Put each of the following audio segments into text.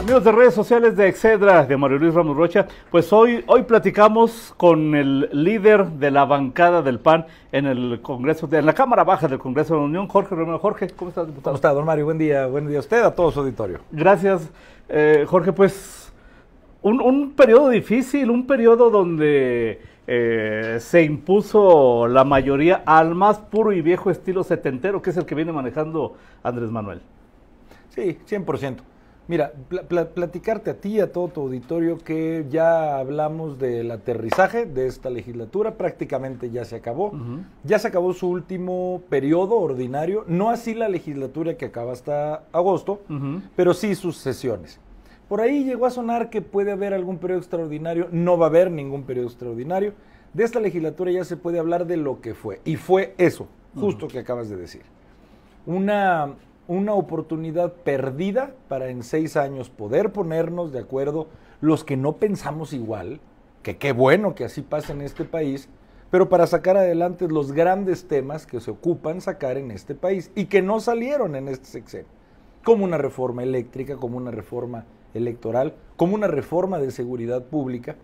Amigos de redes sociales de Excedra, de Mario Luis Ramos Rocha, pues hoy, hoy platicamos con el líder de la bancada del PAN en el Congreso, de, en la Cámara Baja del Congreso de la Unión, Jorge Romero. Jorge, ¿cómo estás, diputado? ¿Cómo está, don Mario? Buen día, buen día a usted, a todo su auditorio. Gracias, eh, Jorge. Pues un, un, periodo difícil, un periodo donde eh, se impuso la mayoría al más puro y viejo estilo setentero, que es el que viene manejando Andrés Manuel. Sí, 100%. Mira, pl pl platicarte a ti y a todo tu auditorio que ya hablamos del aterrizaje de esta legislatura, prácticamente ya se acabó. Uh -huh. Ya se acabó su último periodo ordinario, no así la legislatura que acaba hasta agosto, uh -huh. pero sí sus sesiones. Por ahí llegó a sonar que puede haber algún periodo extraordinario, no va a haber ningún periodo extraordinario. De esta legislatura ya se puede hablar de lo que fue, y fue eso, justo uh -huh. que acabas de decir. Una una oportunidad perdida para en seis años poder ponernos de acuerdo los que no pensamos igual, que qué bueno que así pasa en este país, pero para sacar adelante los grandes temas que se ocupan sacar en este país y que no salieron en este sexenio, como una reforma eléctrica, como una reforma electoral, como una reforma de seguridad pública.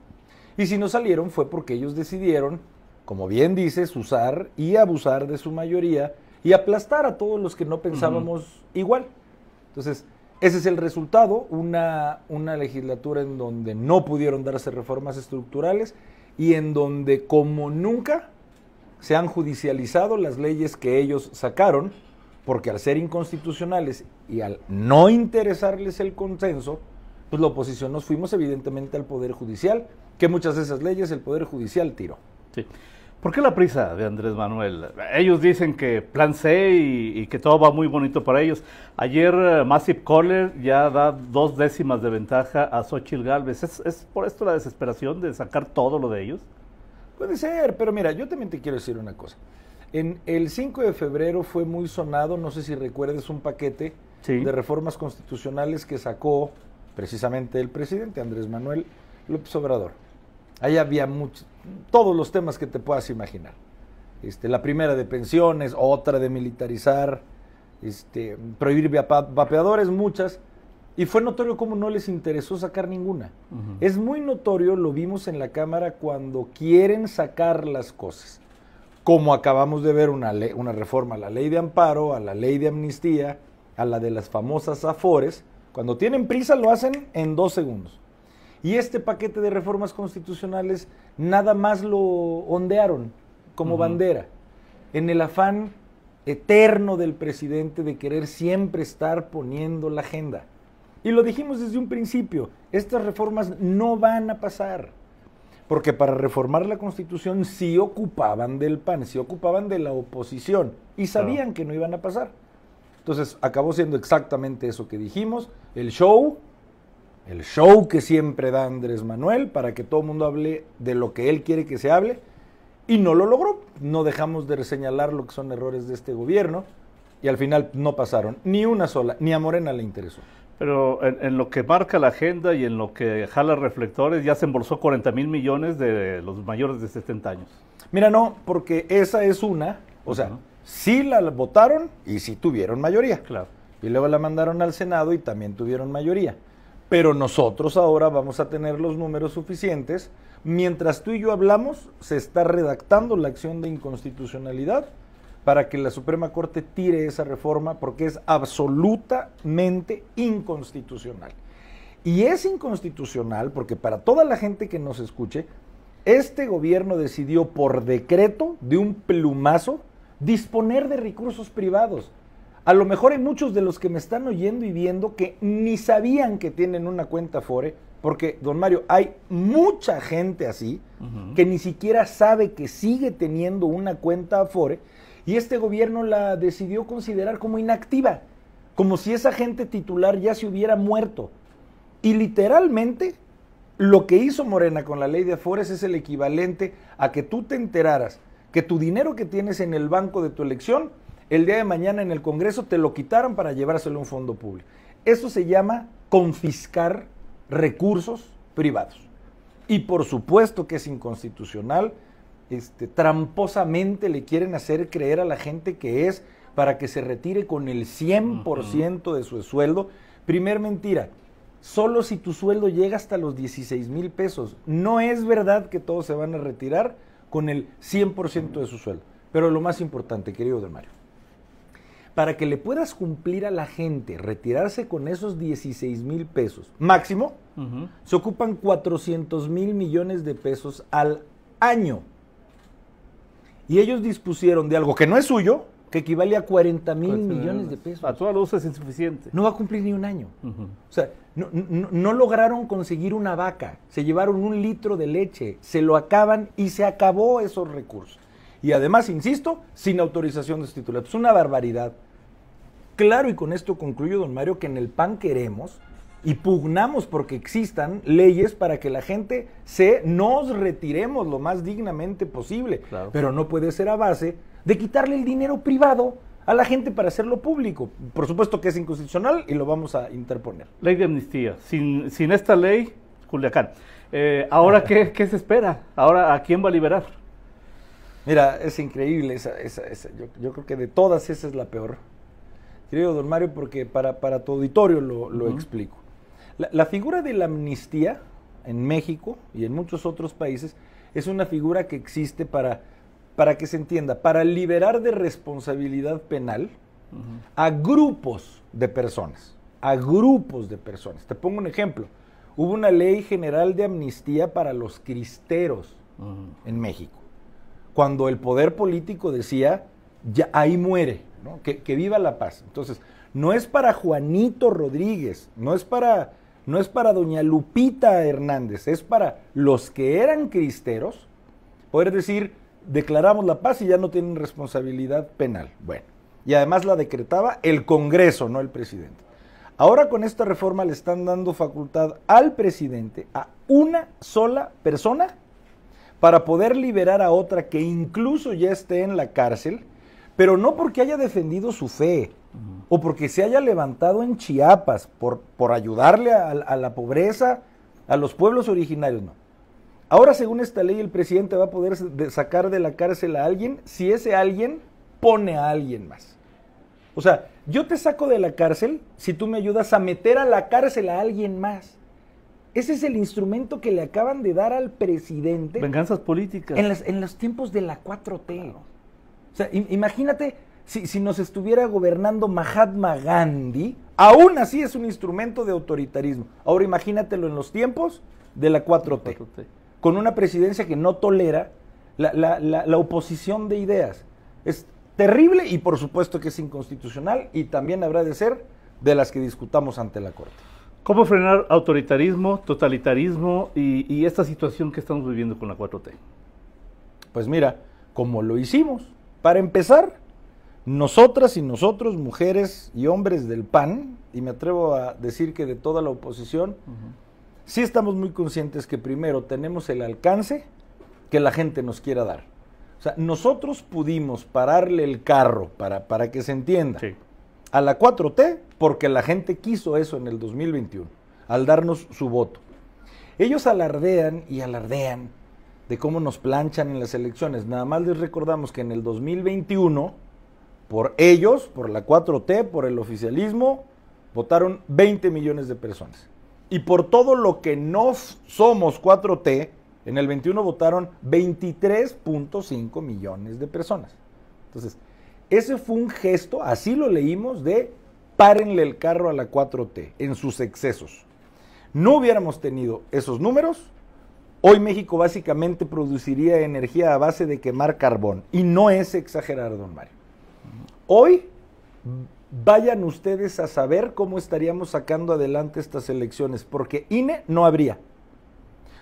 Y si no salieron fue porque ellos decidieron, como bien dices, usar y abusar de su mayoría y aplastar a todos los que no pensábamos uh -huh. igual. Entonces, ese es el resultado, una, una legislatura en donde no pudieron darse reformas estructurales y en donde como nunca se han judicializado las leyes que ellos sacaron, porque al ser inconstitucionales y al no interesarles el consenso, pues la oposición nos fuimos evidentemente al Poder Judicial, que muchas de esas leyes el Poder Judicial tiró. Sí. ¿Por qué la prisa de Andrés Manuel? Ellos dicen que plan C y, y que todo va muy bonito para ellos. Ayer uh, Massive Caller ya da dos décimas de ventaja a Xochitl Galvez. ¿Es, ¿Es, por esto la desesperación de sacar todo lo de ellos? Puede ser, pero mira, yo también te quiero decir una cosa. En el 5 de febrero fue muy sonado, no sé si recuerdes, un paquete sí. de reformas constitucionales que sacó precisamente el presidente Andrés Manuel López Obrador. Ahí había mucho, todos los temas que te puedas imaginar. Este, la primera de pensiones, otra de militarizar, este, prohibir vapeadores, muchas. Y fue notorio cómo no les interesó sacar ninguna. Uh -huh. Es muy notorio, lo vimos en la Cámara, cuando quieren sacar las cosas. Como acabamos de ver una, ley, una reforma a la ley de amparo, a la ley de amnistía, a la de las famosas afores. Cuando tienen prisa lo hacen en dos segundos. Y este paquete de reformas constitucionales nada más lo ondearon como uh -huh. bandera, en el afán eterno del presidente de querer siempre estar poniendo la agenda. Y lo dijimos desde un principio, estas reformas no van a pasar, porque para reformar la constitución sí ocupaban del PAN, sí ocupaban de la oposición, y sabían claro. que no iban a pasar. Entonces acabó siendo exactamente eso que dijimos, el show, el show que siempre da Andrés Manuel para que todo el mundo hable de lo que él quiere que se hable y no lo logró. No dejamos de señalar lo que son errores de este gobierno y al final no pasaron ni una sola, ni a Morena le interesó. Pero en, en, lo que marca la agenda y en lo que jala reflectores ya se embolsó 40 mil millones de los mayores de 70 años. Mira, no, porque esa es una, o sea, uh -huh. Sí la votaron y sí tuvieron mayoría. Claro. Y luego la mandaron al Senado y también tuvieron mayoría. Pero nosotros ahora vamos a tener los números suficientes. Mientras tú y yo hablamos, se está redactando la acción de inconstitucionalidad para que la Suprema Corte tire esa reforma porque es absolutamente inconstitucional. Y es inconstitucional porque para toda la gente que nos escuche, este gobierno decidió por decreto de un plumazo disponer de recursos privados. A lo mejor hay muchos de los que me están oyendo y viendo que ni sabían que tienen una cuenta Fore, porque, don Mario, hay mucha gente así uh -huh. que ni siquiera sabe que sigue teniendo una cuenta Afore y este gobierno la decidió considerar como inactiva, como si esa gente titular ya se hubiera muerto. Y literalmente lo que hizo Morena con la ley de Afores es el equivalente a que tú te enteraras que tu dinero que tienes en el banco de tu elección, el día de mañana en el Congreso te lo quitaran para llevárselo a un fondo público. Eso se llama confiscar recursos privados. Y por supuesto que es inconstitucional este, tramposamente le quieren hacer creer a la gente que es para que se retire con el 100% de su sueldo. Primer mentira, solo si tu sueldo llega hasta los 16 mil pesos. No es verdad que todos se van a retirar con el 100% de su sueldo. Pero lo más importante, querido don Mario, para que le puedas cumplir a la gente retirarse con esos 16 mil pesos máximo, se ocupan 400 mil millones de pesos al año. Y ellos dispusieron de algo que no es suyo, que equivale a 40 mil millones de pesos. A toda luz es insuficiente. No va a cumplir ni un año. O sea, no, lograron conseguir una vaca, se llevaron un litro de leche, se lo acaban y se acabó esos recursos. Y además, insisto, sin autorización de los titulares. Es una barbaridad. Claro, y con esto concluyo, don Mario, que en el PAN queremos y pugnamos porque existan leyes para que la gente se nos retiremos lo más dignamente posible. Pero no puede ser a base de quitarle el dinero privado a la gente para hacerlo público. Por supuesto que es inconstitucional y lo vamos a interponer. Ley de amnistía. Sin, sin esta ley, Culiacán. Eh, ¿Ahora qué, qué, se espera? ¿Ahora a quién va a liberar? Mira, es increíble. Esa, esa, Yo, creo que de todas esa es la peor. Querido don Mario, porque para, para tu auditorio lo, explico. la figura de la amnistía en México y en muchos otros países es una figura que existe para para que se entienda, para liberar de responsabilidad penal a grupos de personas, a grupos de personas. Te pongo un ejemplo. Hubo una ley general de amnistía para los cristeros en México, cuando el poder político decía, ya ahí muere, que, que viva la paz. Entonces, no es para Juanito Rodríguez, no es para, no es para doña Lupita Hernández, es para los que eran cristeros, poder decir, declaramos la paz y ya no tienen responsabilidad penal. Bueno, y además la decretaba el Congreso, no el presidente. Ahora con esta reforma le están dando facultad al presidente, a una sola persona, para poder liberar a otra que incluso ya esté en la cárcel, pero no porque haya defendido su fe o porque se haya levantado en Chiapas por, por ayudarle a la pobreza, a los pueblos originarios, no Ahora, según esta ley, el presidente va a poder sacar de la cárcel a alguien si ese alguien pone a alguien más. O sea, yo te saco de la cárcel si tú me ayudas a meter a la cárcel a alguien más. Ese es el instrumento que le acaban de dar al presidente. Venganzas políticas. En, los tiempos de la 4T. O sea, imagínate si, si, nos estuviera gobernando Mahatma Gandhi, aún así es un instrumento de autoritarismo. Ahora imagínatelo en los tiempos de la 4T con una presidencia que no tolera la, oposición de ideas. Es terrible y por supuesto que es inconstitucional y también habrá de ser de las que discutamos ante la Corte. ¿Cómo frenar autoritarismo, totalitarismo y, y, esta situación que estamos viviendo con la 4T? Pues mira, como lo hicimos. Para empezar, nosotras y nosotros, mujeres y hombres del PAN, y me atrevo a decir que de toda la oposición, sí estamos muy conscientes que primero tenemos el alcance que la gente nos quiera dar. O sea, nosotros pudimos pararle el carro, para, para que se entienda, a la 4T porque la gente quiso eso en el 2021, al darnos su voto. Ellos alardean y alardean de cómo nos planchan en las elecciones. Nada más les recordamos que en el 2021, por ellos, por la 4T, por el oficialismo, votaron 20 millones de personas. Y por todo lo que no somos 4T, en el 21 votaron 23.5 millones de personas. Entonces, ese fue un gesto, así lo leímos, de párenle el carro a la 4T en sus excesos. No hubiéramos tenido esos números, hoy México básicamente produciría energía a base de quemar carbón. Y no es exagerar, don Mario. Hoy vayan ustedes a saber cómo estaríamos sacando adelante estas elecciones, porque INE no habría.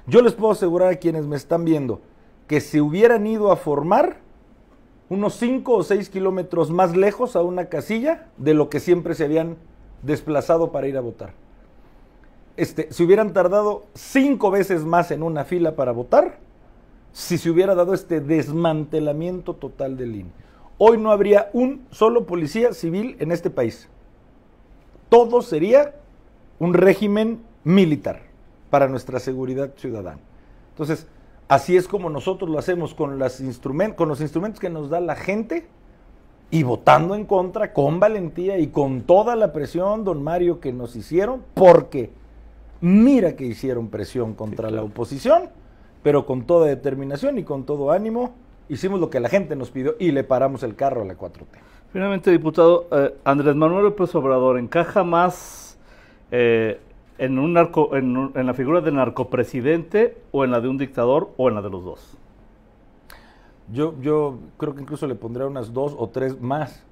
Yo les puedo asegurar a quienes me están viendo que si hubieran ido a formar unos 5 o 6 kilómetros más lejos a una casilla de lo que siempre se habían desplazado para ir a votar. Este, si hubieran tardado cinco veces más en una fila para votar, si se hubiera dado este desmantelamiento total del INE hoy no habría un solo policía civil en este país. Todo sería un régimen militar para nuestra seguridad ciudadana. Entonces, Así es como nosotros lo hacemos con, las con los instrumentos que nos da la gente y votando en contra con valentía y con toda la presión, don Mario, que nos hicieron, porque mira que hicieron presión contra la oposición, pero con toda determinación y con todo ánimo, hicimos lo que la gente nos pidió y le paramos el carro a la 4T. Finalmente, diputado, eh, Andrés Manuel López Obrador encaja más eh, en, un narco, en, en la figura del narcopresidente o en la de un dictador o en la de los dos? Yo, yo creo que incluso le pondría unas dos o tres más.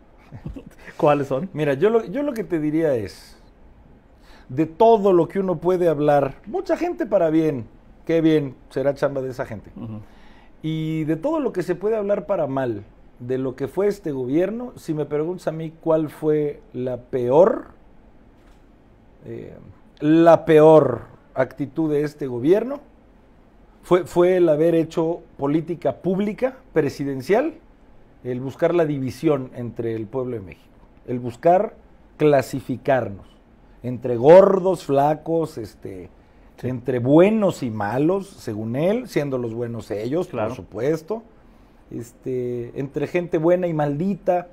¿Cuáles son? Mira, yo lo, yo lo que te diría es, de todo lo que uno puede hablar, mucha gente para bien, qué bien, será chamba de esa gente. Y de todo lo que se puede hablar para mal, de lo que fue este gobierno, si me preguntas a mí cuál fue la peor, eh, la peor actitud de este gobierno, fue, fue el haber hecho política pública, presidencial, el buscar la división entre el pueblo de México, el buscar clasificarnos entre gordos, flacos, este, entre buenos y malos, según él, siendo los buenos ellos, por supuesto, este, entre gente buena y maldita,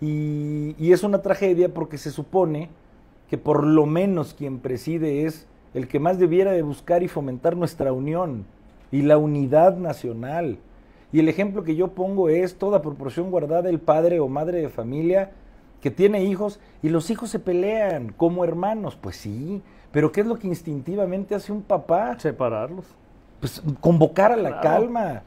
y, y es una tragedia porque se supone que por lo menos quien preside es el que más debiera de buscar y fomentar nuestra unión y la unidad nacional. Y el ejemplo que yo pongo es toda proporción guardada el padre o madre de familia que tiene hijos y los hijos se pelean como hermanos. Pues sí, pero ¿qué es lo que instintivamente hace un papá? Separarlos. Pues convocar a la calma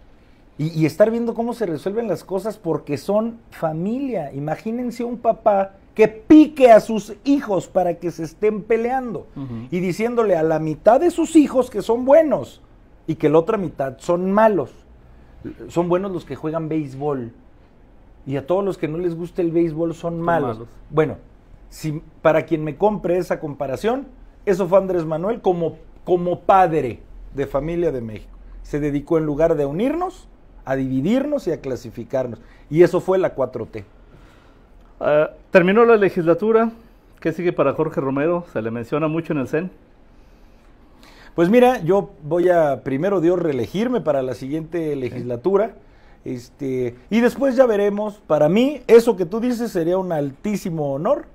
y, y, estar viendo cómo se resuelven las cosas porque son familia. Imagínense un papá que pique a sus hijos para que se estén peleando y diciéndole a la mitad de sus hijos que son buenos y que la otra mitad son malos. Son buenos los que juegan béisbol y a todos los que no les gusta el béisbol son, malos. Bueno, si, para quien me compre esa comparación, eso fue Andrés Manuel como, como padre de familia de México. Se dedicó en lugar de unirnos, a dividirnos y a clasificarnos. Y eso fue la 4T. Ah, terminó la legislatura. ¿Qué sigue para Jorge Romero? Se le menciona mucho en el CEN. Pues mira, yo voy a primero Dios reelegirme para la siguiente legislatura. Este, y después ya veremos. Para mí, eso que tú dices sería un altísimo honor.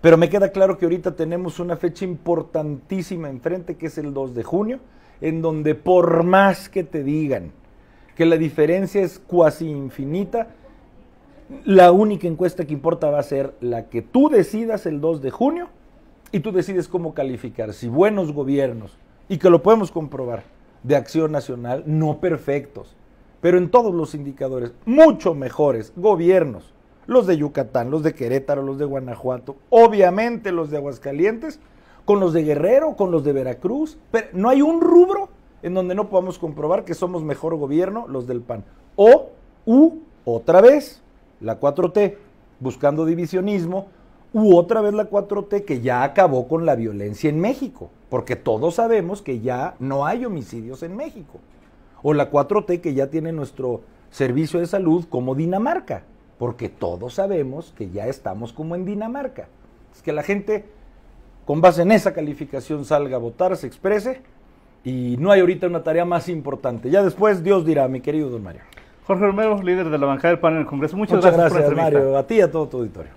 Pero me queda claro que ahorita tenemos una fecha importantísima enfrente, que es el 2 de junio, en donde por más que te digan que la diferencia es cuasi infinita, la única encuesta que importa va a ser la que tú decidas el 2 de junio y tú decides cómo calificar. Si buenos gobiernos, y que lo podemos comprobar, de acción nacional, no perfectos, pero en todos los indicadores, mucho mejores gobiernos, los de Yucatán, los de Querétaro, los de Guanajuato, obviamente los de Aguascalientes, con los de Guerrero, con los de Veracruz, pero no hay un rubro en donde no podamos comprobar que somos mejor gobierno los del PAN. O, u, otra vez, la 4T, buscando divisionismo, u otra vez la 4T que ya acabó con la violencia en México, porque todos sabemos que ya no hay homicidios en México. O la 4T que ya tiene nuestro servicio de salud como Dinamarca, porque todos sabemos que ya estamos como en Dinamarca. Es que la gente, con base en esa calificación, salga a votar, se exprese, y no hay ahorita una tarea más importante. Ya después Dios dirá, mi querido don Mario. Jorge Romero, líder de la bancada del PAN en el Congreso. Muchas, gracias, por la Mario. A ti y a todo tu auditorio.